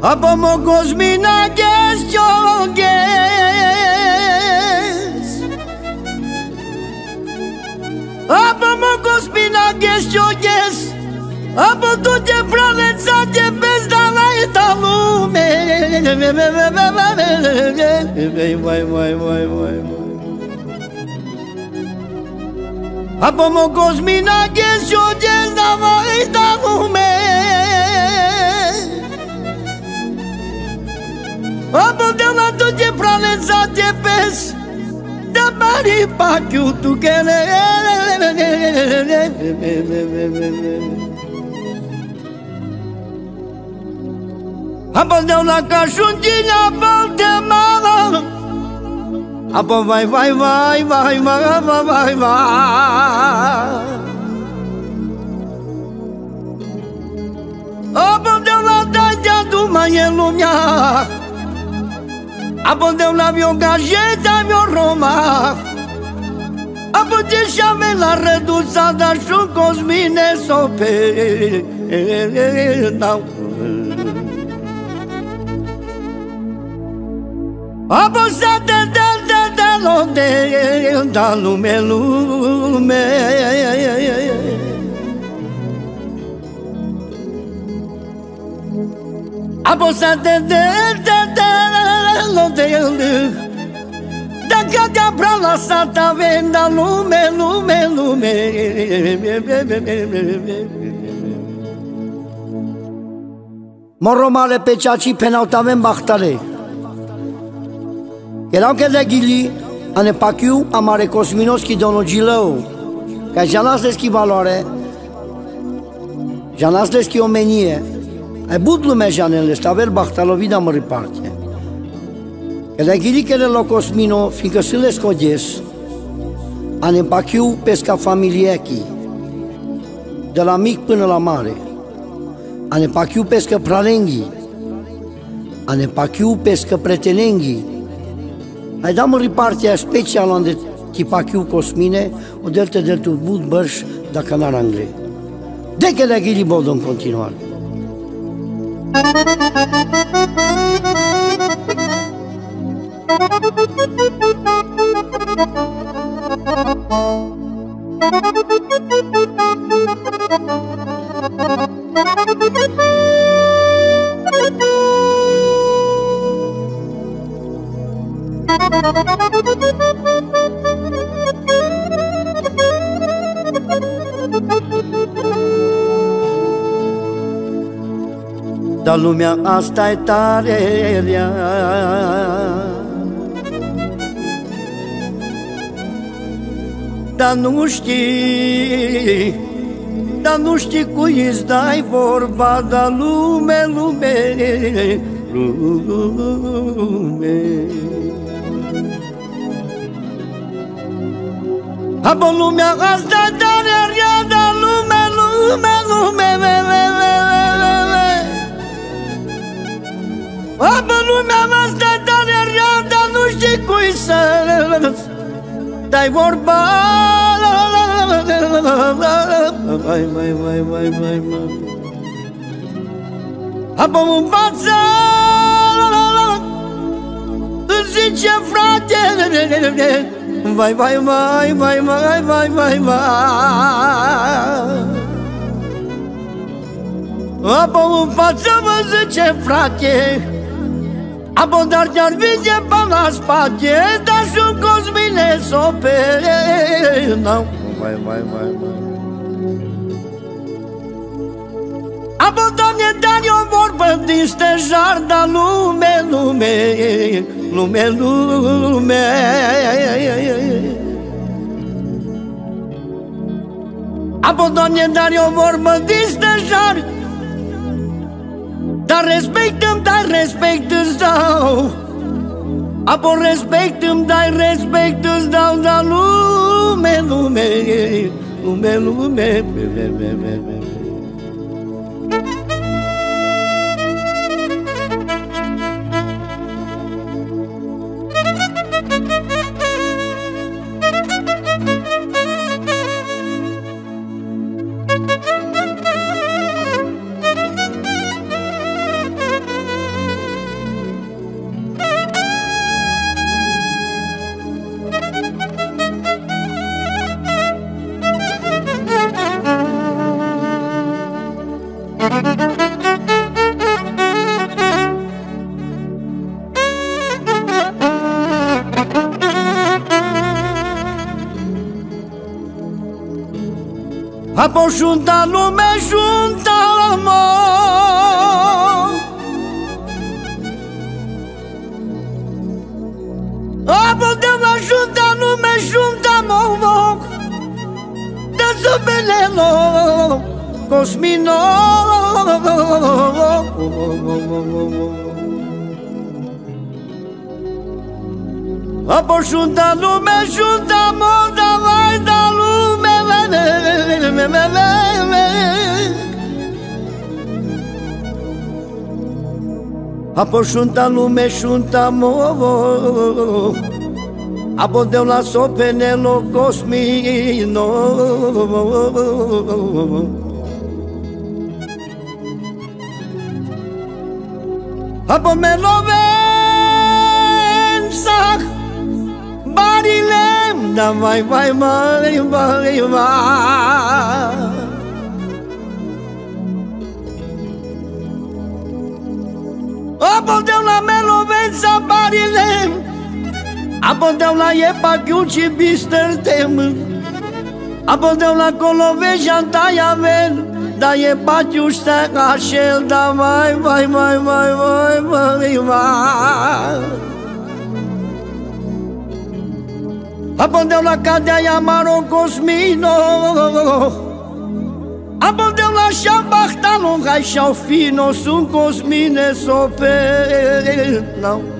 από μοκοσμινάκες κι όγκες από μοκοσμινάκες κι όγκες από το και πραδετσά και πες τα λαϊ τα λούμε. Από μοκοσμινάκες κι όγκες Abandona tutti pronenzati e pesi Da mari que o tu che ne Abandona cachundinha, Baltemala Apa ah, vai, vai, vai, vai, vai, vai, vai, vai. Abandona da do manhã lumiar τα του μαγελούμια Από να βιω γκαζέτα βιω Roma Από τη σιάμελα ρεντουσάντα σου κοσμίνες οπένα Από σαν τε τε τε τε τα λούμε λούμε Από σαν τε τε τε brala sa ta venda lume lume. Lume Moromale pe ceaci penaltavem bahtale Erau che da gili ane pakiu amare kosminos ki dono gilău. Ca janas deski valoare Janas deski omenie. Ai but lume janele stavel bahtalovi da mă riparte Că da gili che lo cosmino fiindcă să le scoges Ane pakiu pesca familiechi De la mic până la mare Ane pakiu pesca pralenghi Ane pakiu pesca pretenenghi Ai dam ripartia special unde ti pakiu cosmine o delte del tu bud bărș da canar angle. De che le ghili bodo în continuare. Dar lumea asta e tare Dar nu știi Dar nu știi cui îți dai vorba Dar lume, lume, lume. Apă lumea asta e tare rea Dar lume, lume, lume, lume, lume, lume Apă lumea asta e tare rea Dar nu știi cui să dai vorba Vai, vai, vai, vai, vai, vai Apă învață Îți zice frate Vai, vai, vai, vai, vai, vai, vai, vai Apă în față mă zice frate Apă dar te-ar vinde pe la spate Dar și-un cosmine s-o pe Vai, vai, vai, vai. Apă, Doamne, dar eu vorbă din stejar Dar lume, dar eu vorbă din stejar Dar respect îmi dai respect îți dau Apă respect îmi dai respect îți dau Dar lume, lume, lume, lume, lume, lume, lume. Apo junta lume, junta amor. Apo de la junta lume, junta amor Dança belelo, cosmino Apo junta lume, junta amor Da vai da Apo junta lume, junta amor Apo deu la sopenelo cosmino. Apo me lo vensa Barilem da vai vai vai vai vai vensa Barilem Apo deu la e pachiuci bister tem. Apo deu la colo vejantai avel da je paťuš se kašel, da vai, vai, vai, vai, vai, vai, vai. Apondeu la cadea amaro cosmino. Apondeu la șabahtalo, hai șau fino, sunt cosmine sope, não